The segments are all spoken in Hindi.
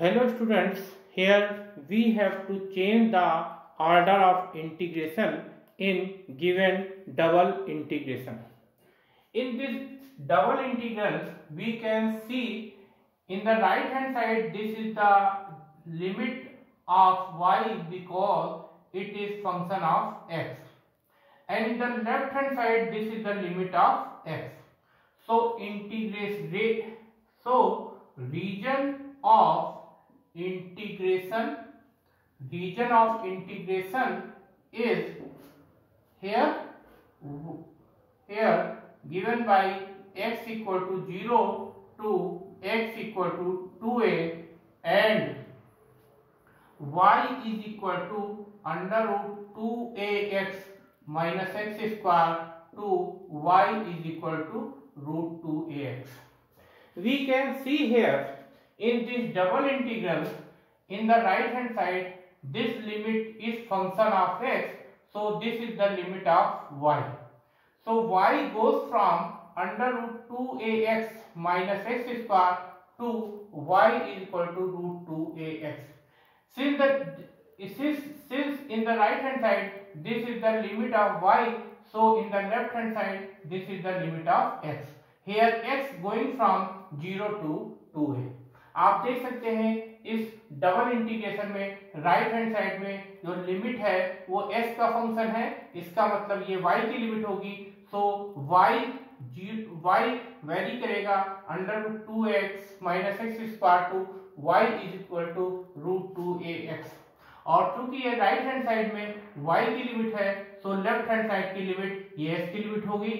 Hello students, here we have to change the order of integration in given double integration. In this double integrals, we can see in the right hand side, this is the limit of y because it is function of x. And in the left hand side, this is the limit of x. So integrate rate, so region of integration region of integration is here here given by x equal to 0 to x equal to 2a and y is equal to under root 2ax minus x square to y is equal to root 2ax. We can see here in this double integral in the right hand side this limit is function of x so this is the limit of y so y goes from under root 2ax minus x square to y is equal to root 2ax since the since, since in the right hand side this is the limit of y so in the left hand side this is the limit of x here x going from 0 to 2a आप देख सकते हैं इस डबल इंटीग्रेशन में राइट हैंड साइड में जो लिमिट है वो एस का फंक्शन है इसका मतलब ये वाई की लिमिट होगी तो जी वाई वेरी करेगा under root two x minus x square to y is equal to root two a x और चूंकि ये राइट हैंड साइड में y की लिमिट है तो लेफ्ट हैंड साइड की लिमिट ये s की लिमिट होगी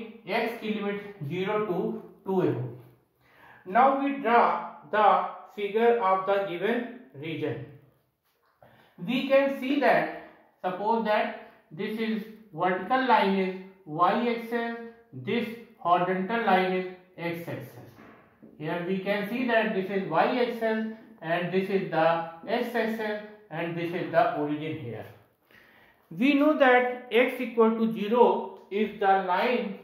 x की लिमिट 0 टू 2a होगी now we draw the figure of the given region. We can see that suppose that this is vertical line is y axis, this horizontal line is x axis. Here we can see that this is y axis and this is the x axis and this is the origin here. We know that x equal to 0 is the line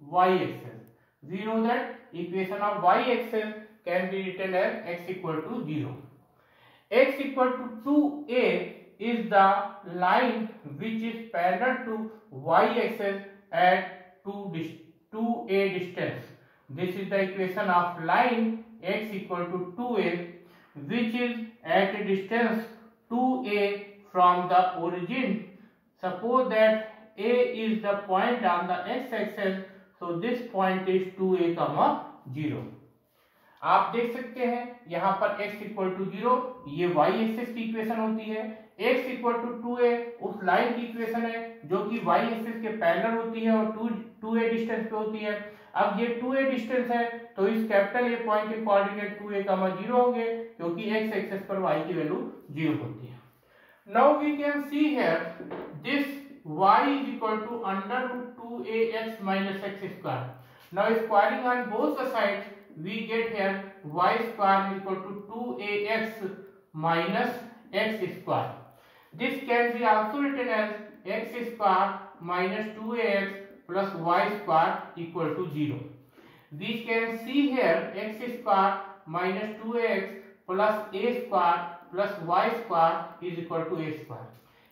y axis. We know that equation of y axis can be written as x equal to 0. x equal to 2a is the line which is parallel to y axis at 2 2a distance. This is the equation of line x equal to 2a which is at a distance 2a from the origin. Suppose that a is the point on the x axis. So this point is 2a comma 0. आप देख सकते हैं यहाँ पर x इक्वल टू जीरो ये y एक्सिस की इक्वेशन होती है x equal to two a उस लाइन की इक्वेशन है जो कि y एक्सिस के पैरेलल होती है और टू टू ए डिस्टेंस पे होती है अब ये टू ए डिस्टेंस है तो इस कैपिटल ए पॉइंट के कोऑर्डिनेट टू ए का जीरो होंगे क्योंकि x एक्सिस पर y की वैल्यू जीरो होती है now we can see here this y is equal to under root 2ax minus x square now squaring on both the sides we get here y square equal to 2ax minus x square. This can be also written as x square minus 2ax plus y square equal to 0. We can see here x square minus 2ax plus a square plus y square is equal to a square.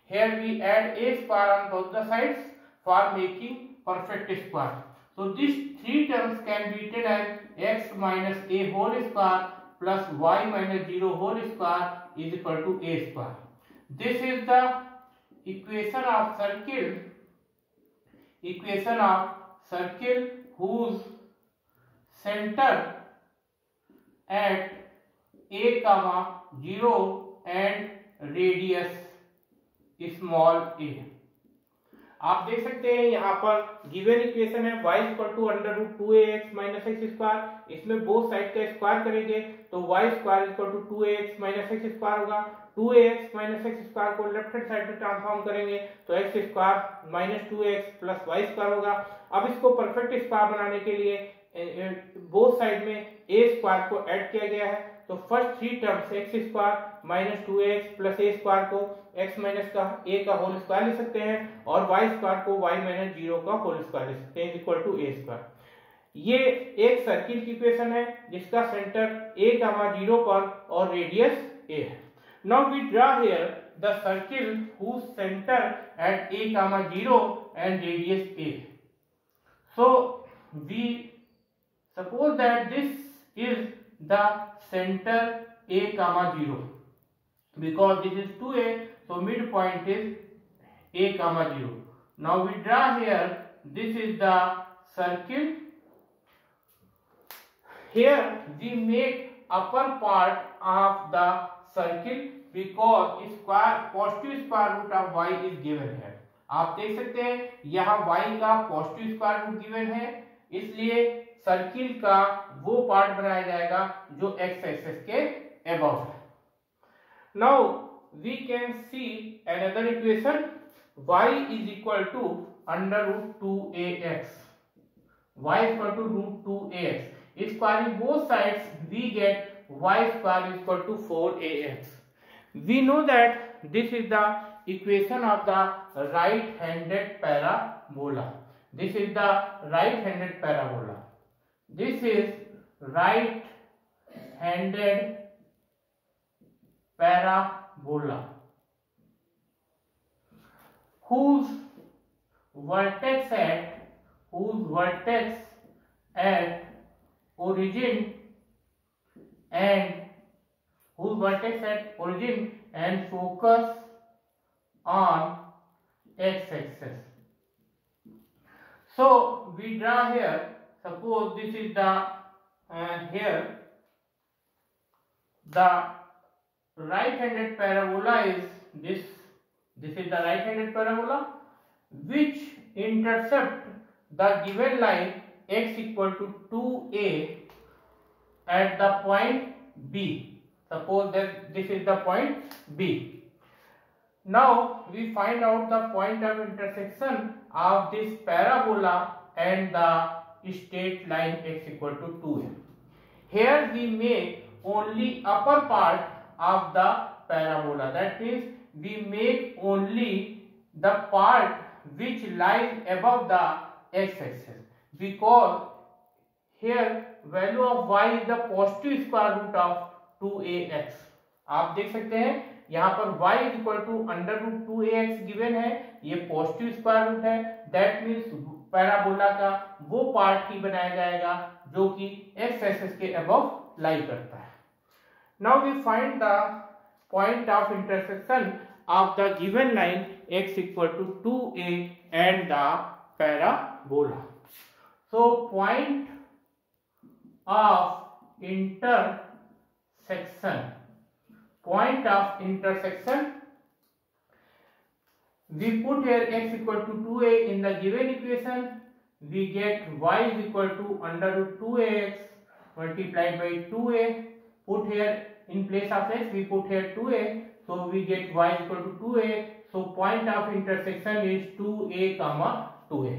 Here we add a square on both the sides for making perfect square. So these three terms can be written as x minus a whole square plus y minus 0 whole square is equal to a square. This is the equation of circle whose center at a comma 0 and radius small a. आप देख सकते हैं यहाँ पर गिवन इक्वेशन है y equal to under root two a x minus x square इसमें बोथ साइड का स्क्वायर करेंगे तो y square equal to two a x minus x square होगा two a x minus x square को लेफ्ट हैंड साइड में ट्रांसफॉर्म करेंगे तो x square minus two x plus y square होगा अब इसको परफेक्ट स्क्वायर बनाने के लिए बोथ साइड में ए स्क्वायर को एड किया गया है तो first three terms x square minus two x plus a square को एक्स माइनस का ए का होल स्क्वायर ले सकते हैं और वाई स्क्वायर को वाई माइनस जीरो का होल स्क्वायर ले सकते हैं इक्वल टू ए स्क्वायर ये एक सर्किल की इक्वेशन है जिसका सेंटर ए का जीरो पर और रेडियस ए है now we draw here the circle whose centre at a comma zero and radius a so we suppose that this is the centre a comma zero because this is two a तो mid point is a comma zero now we draw here this is the circle here we make upper part of the circle because square positive square root of y is given है आप देख सकते हैं यहां वाई का पॉजिटिव स्क्वायर रूट गिवेन है इसलिए सर्किल का वो पार्ट बनाया जाएगा जो एक्स एक्सेस के अबाउट है now we can see another equation y is equal to under root two a x y equal to root two a x is pairing both sides we get y square is equal to 4ax. We know that this is the equation of the right-handed parabola. This is the right-handed parabola. This is right-handed parabola whose vertex at origin and focus on x-axis. So we draw here, suppose this is the and here the right-handed parabola is this this is the right-handed parabola which intercept the given line x equal to 2a at the point B. Suppose that this is the point B. Now we find out the point of intersection of this parabola and the straight line x equal to two है here we make only upper part of the parabola that means we make only the part which lies above the x axis because here value of y is the positive square root of two a x आप देख सकते हैं यहाँ पर y equal to under root two a x given है ये पॉजिटिव स्क्वायर रूट है दैट मीन्स पैराबोला का वो पार्ट ही बनाया जाएगा जो कि एक्स एक्सिस के अब लाई करता है now we find the point of intersection of the given line x equal to two a and the parabola so point of intersection point of intersection we put here x equal to 2a in the given equation we get y is equal to under root 2ax multiplied by 2a put here in place of x we put here 2a so we get y is equal to 2a so point of intersection is 2a comma 2a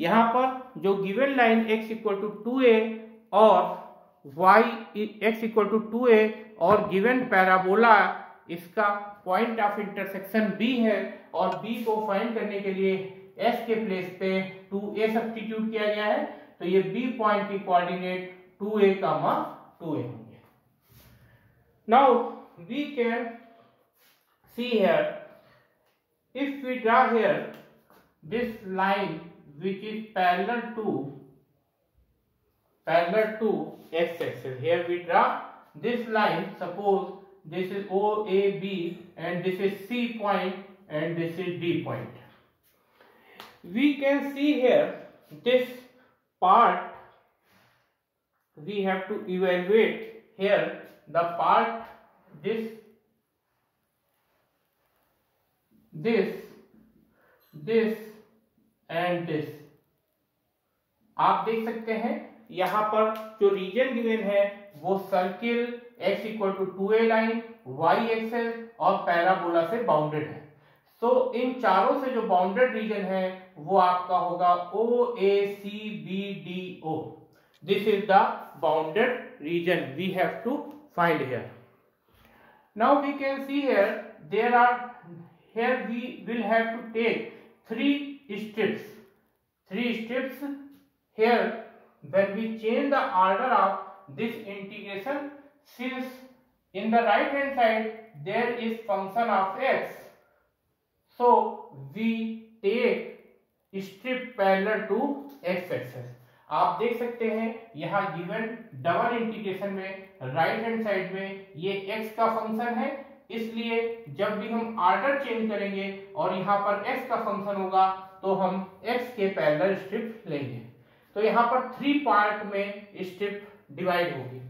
यहाँ पर जो given line x equal to two a और y x equal to two a और गिवन पैराबोला इसका पॉइंट ऑफ इंटरसेक्शन b है और b को फाइंड करने के लिए s के प्लेस पे 2a सब्स्टिट्यूट किया गया है तो ये b पॉइंट की कोऑर्डिनेट 2a कामा 2a होंगे now we can see here if we draw here this line which is parallel to parallel to x axis here we draw this line suppose this is O A B and this is C point and this is D point. We can see here this part we have to evaluate here the part this this this and this आप देख सकते हैं यहां पर जो रीजन गिवन है वो circle x equal to two a line y axis और पैराबोला से बाउंडेड है तो इन चारों से जो बाउंडेड रीजन है वो आपका होगा O A C B D O this is the bounded region we have to find here now we can see here there are here we will have to take three strips three strips here when we change the order of this integration since in the right hand side there is function of x so we take strip parallel to x axis आप देख सकते हैं यहाँ गिवन डबल इंटीग्रेशन में राइट हैंड साइड में ये x का फंक्शन है इसलिए जब भी हम आर्डर चेंज करेंगे और यहाँ पर x का फंक्शन होगा तो हम x के पैरेलल स्ट्रिप लेंगे तो यहाँ पर थ्री पार्ट में स्ट्रिप डिवाइड होगी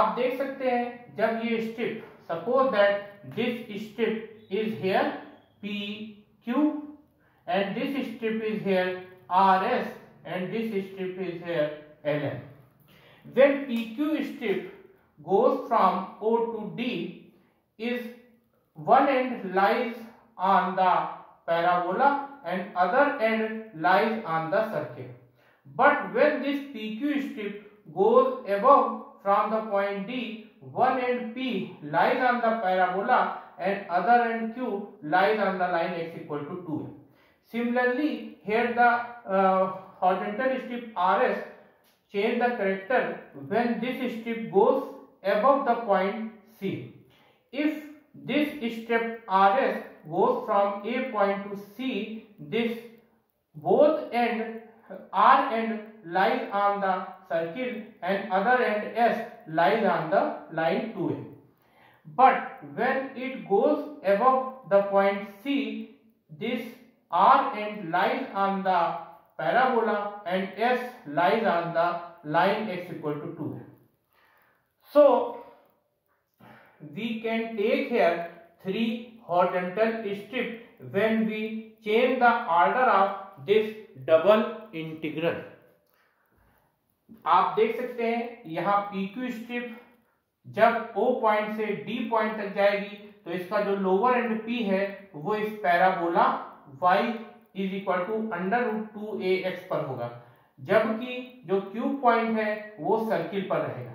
आप देख सकते हैं जब ये strip suppose that this strip is here P, Q and this strip is here RS and this strip is here LN. Then PQ strip goes from O to D is one end lies on the parabola and other end lies on the circle. But when this PQ strip goes above from the point D, one end P lies on the parabola and other end q lies on the line x equal to 2 Similarly, here the uh, horizontal strip RS change the character when this strip goes above the point C. If this strip RS goes from A point to C, this both end R end lies on the circle and other end S lies on the line 2A. but when it goes above the point C, this R end lies on the parabola and S lies on the line x equal to 2. So, we can take here three horizontal strip when we change the order of this double integral आप देख सकते हैं यहाँ pq strip जब ओ पॉइंट से डी पॉइंट तक जाएगी तो इसका जो लोअर एंड पी है वो इस parabola y is equal to under root two a x पर होगा जबकि जो क्यू पॉइंट है वो सर्किल पर रहेगा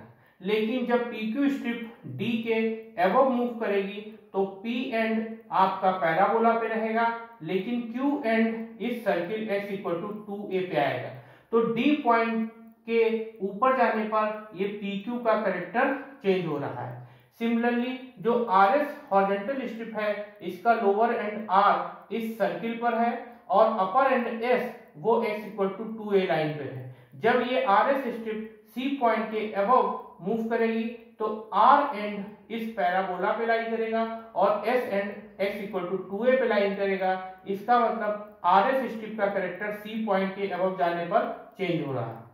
लेकिन जब पी क्यू स्ट्रिप डी के एवब मूव करेगी तो पी एंड आपका पैराबोला पे रहेगा लेकिन क्यू एंड इस circle x equal to two a पे आएगा तो डी पॉइंट के ऊपर जाने पर ये पी क्यू का करेक्टर चेंज हो रहा है सिमिलरली जो आर एस हॉर्जेंटल स्ट्रिप है इसका लोअर एंड आर इस सर्किल पर है और अपर एंड एस वो x equal to two a line पे है जब ये R S strip C point के अब मूव करेगी तो आर एंड इस पैराबोला पे लाइन करेगा और S end x equal to two a पे लाइन करेगा इसका मतलब आर एस स्ट्रिप का करेक्टर सी पॉइंट के अब जाने पर चेंज हो रहा है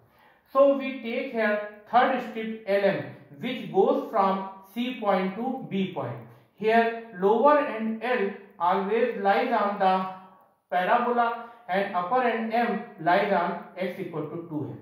So we take here third strip LM which goes from C point to B point. Here lower end L always lies on the parabola and upper end M lies on x equal to two है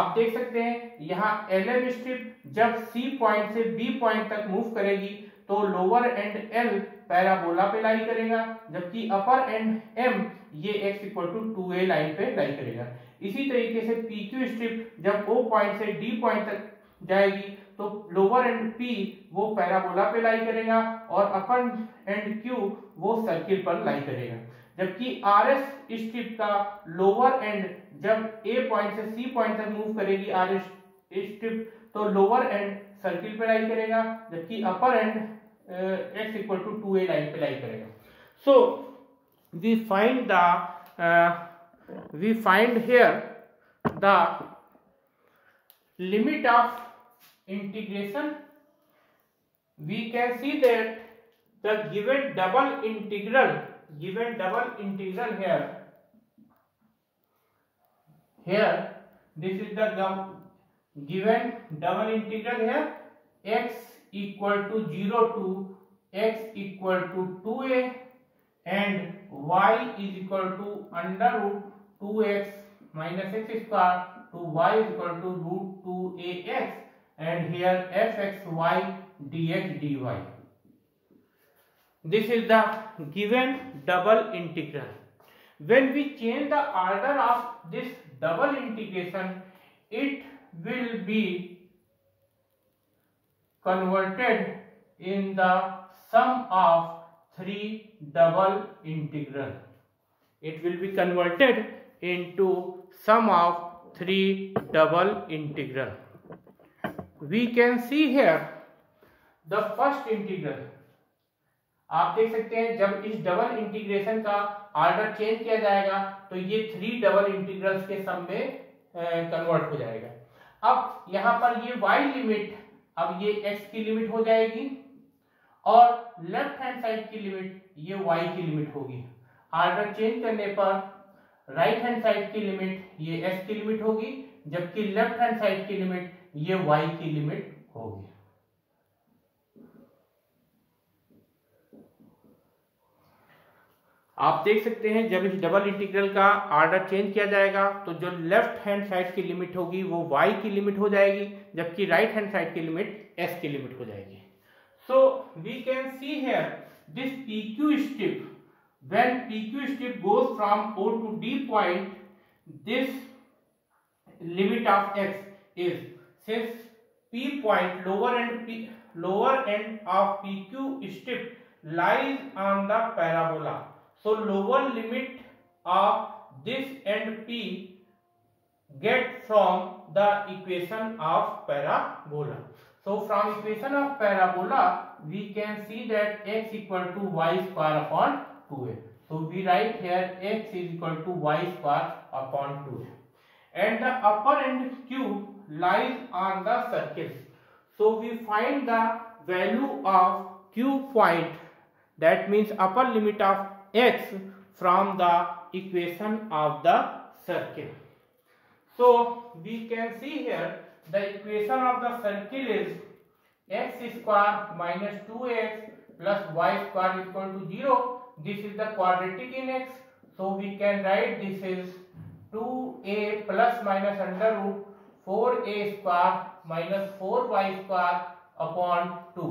आप देख सकते हैं यहाँ एल एम स्ट्रिप जब सी पॉइंट से बी पॉइंट तक मूव करेगी तो लोअर एंड एल पैराबोला पे लाई करेगा जबकि अपर एंड एम ये x equal to two a line पे लाई करेगा इसी तरीके से पी क्यू स्ट्रिप जब ओ पॉइंट से डी पॉइंट तक जाएगी तो लोअर एंड P वो पैराबोला पे लाई करेगा और अपर एंड Q वो सर्किल पर लाई करेगा जबकि आर एस स्ट्रिप का लोअर एंड जब A पॉइंट से C पॉइंट तक मूव करेगी आर एस स्ट्रिप तो लोअर एंड सर्किल पे लाई करेगा जबकि upper end x equal to two a line पे लाई करेगा सो so, we find the uh, we find here the limit of integration we can see that the given double integral given double integral here here this is the given double integral here x equal to 0 to x equal to 2a and y is equal to under root 2x minus x square to y is equal to root 2ax and here fxy dx dy. This is the given double integral. When we change the order of this double integration, it will be converted in the sum of three double integral it will be converted into sum of three double integral we can see here the first integral आप देख सकते हैं जब इस डबल इंटीग्रेशन का ऑर्डर चेंज किया जाएगा तो ये थ्री डबल इंटीग्रल्स के सम में कन्वर्ट हो जाएगा अब यहाँ पर ये y लिमिट अब ये x की लिमिट हो जाएगी और लेफ्ट हैंड साइड की लिमिट ये y की लिमिट होगी आर्डर चेंज करने पर राइट हैंड साइड की लिमिट ये s की लिमिट होगी जबकि लेफ्ट हैंड साइड की लिमिट ये y की लिमिट होगी आप देख सकते हैं जब इस डबल इंटीग्रल का आर्डर चेंज किया जाएगा तो जो लेफ्ट हैंड साइड की लिमिट होगी वो y की लिमिट हो जाएगी जबकि राइट हैंड साइड की लिमिट s की लिमिट हो जाएगी So we can see here this PQ strip. When PQ strip goes from O to D point, this limit of x is since P point lower end P, lower end of PQ strip lies on the parabola. So lower limit of this end P get from the equation of parabola. So from equation of parabola, we can see that x equal to y square upon 2a. So we write here x is equal to y square upon 2a. And the upper end q lies on the circle. So we find the value of q point that means upper limit of x from the equation of the circle. So we can see here the equation of the circle is x square minus 2x plus y square equal to 0. This is the quadratic in x. So we can write this is 2a plus minus under root 4a square minus 4y square upon 2.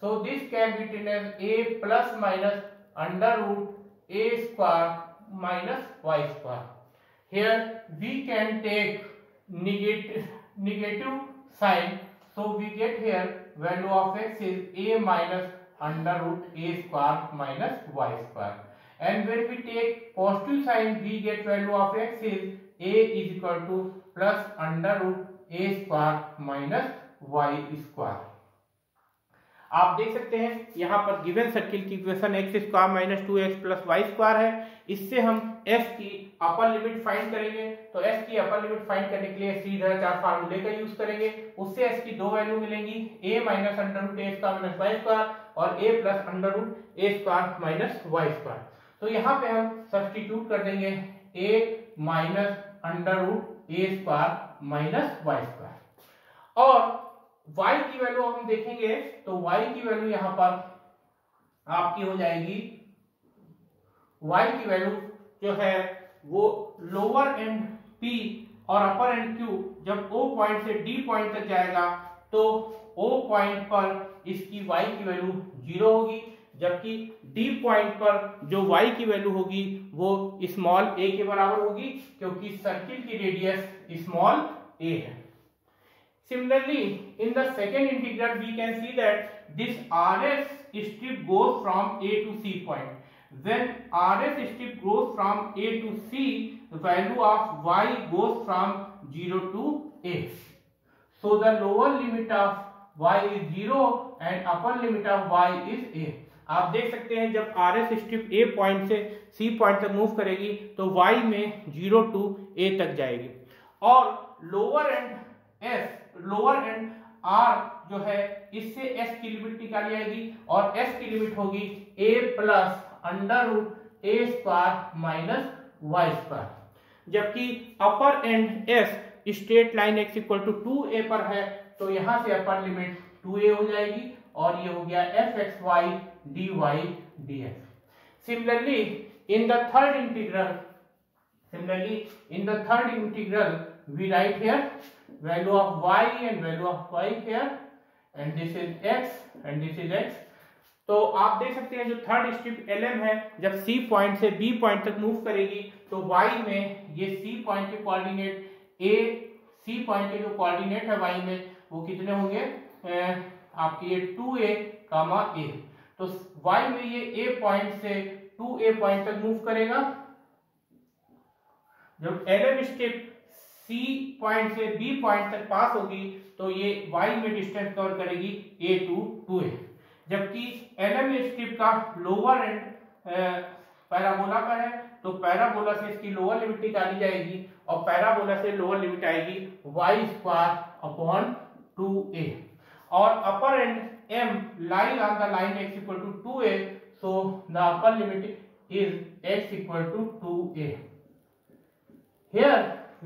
So this can be written as a plus minus under root a square minus y square. Here we can take negative negative sign so we get here value of x is a minus under root a square minus y square and when we take positive sign we get value of x is a is equal to plus under root a square minus y square आप देख सकते हैं यहाँ पर गिवन सर्किल की equation x square minus two x plus y square है इससे हम एफ की अपर लिमिट फाइंड करेंगे तो एफ की अपर लिमिट फाइंड करने के लिए सीधा चार फार्मूले का यूज करेंगे उससे एस की दो वैल्यू मिलेंगी a minus under root a square minus y square और a plus under root a square minus y square तो यहाँ पे हम सब्सटीट्यूट कर देंगे a minus under root a square minus y square और वाई की वैल्यू हम देखेंगे तो वाई की वैल्यू यहाँ पर आपकी हो जाएगी y की वैल्यू जो है वो लोअर एंड पी और अपर एंड क्यू जब ओ पॉइंट से डी पॉइंट तक जाएगा तो ओ पॉइंट पर इसकी वाई की वैल्यू जीरो होगी जबकि डी पॉइंट पर जो वाई की वैल्यू होगी वो स्मॉल ए के बराबर होगी क्योंकि सर्किल की रेडियस स्मॉल ए है similarly in the second integral we can see that this rs strip goes from a to c point when RS strip goes from A to C, the value of Y goes from 0 to A. So the lower limit of Y is 0 and upper limit of Y is A. आप देख सकते हैं जब R S strip A point से सी पॉइंट तक मूव करेगी तो वाई में जीरो टू ए तक जाएगी और lower end S lower end R जो है इससे एस की लिमिट निकाली जाएगी और एस की लिमिट होगी a plus under root a square minus y square जबकि upper end S straight line x equal to two a पर है तो यहां से अपर लिमिट टू ए हो जाएगी और ये हो गया f x y d y d x similarly in the third integral similarly in the third integral we write here value of y and value of y here and this is x and this is x तो आप देख सकते हैं जो थर्ड स्ट्रिप एल है जब सी पॉइंट से बी पॉइंट तक मूव करेगी तो वाई में ये सी पॉइंट के कोऑर्डिनेट ए सी पॉइंट के जो कोऑर्डिनेट है वाई में वो कितने होंगे आपके ये टू ए कामा ए तो वाई में ये ए पॉइंट से टू ए पॉइंट तक मूव करेगा जब L M strip C point से बी पॉइंट तक पास होगी तो ये वाई में डिस्टेंस कवर करेगी ए टू टू ए जबकि एल एम स्ट्रिप का लोअर एंड पैराबोला का है तो पैराबोला से इसकी लोअर लिमिट निकाली जाएगी और पैराबोला से लोअर लिमिट आएगी y square upon two a और upper end M line on the line x equal to two a so the upper limit is x equal to two a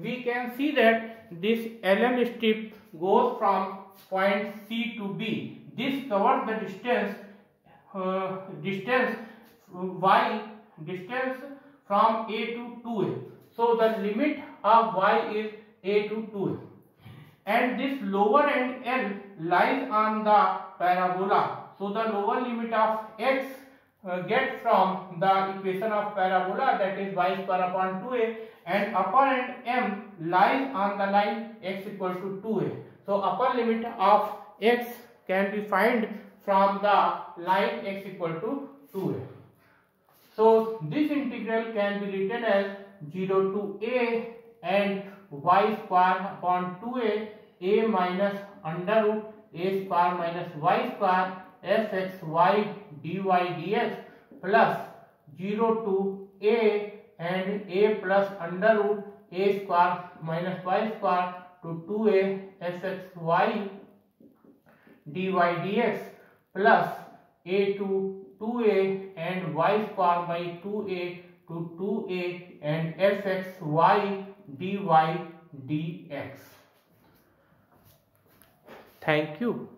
we can see that this this LM strip goes from point C to B This covers the distance uh, distance y distance from A to 2A. So the limit of y is A to 2A. And this lower end L lies on the parabola. So the lower limit of x uh, get from the equation of parabola that is y square upon 2a and upper end m lies on the line x equals to 2a. So upper limit of x can be find from the line x equal to 2a. So this integral can be written as 0 to a and y square upon 2a a minus under root a square minus y square f x y dy dx plus 0 to a and a plus under root a square minus y square to 2a sxy d y d x plus a to two a and y square by two a to two a and S thank you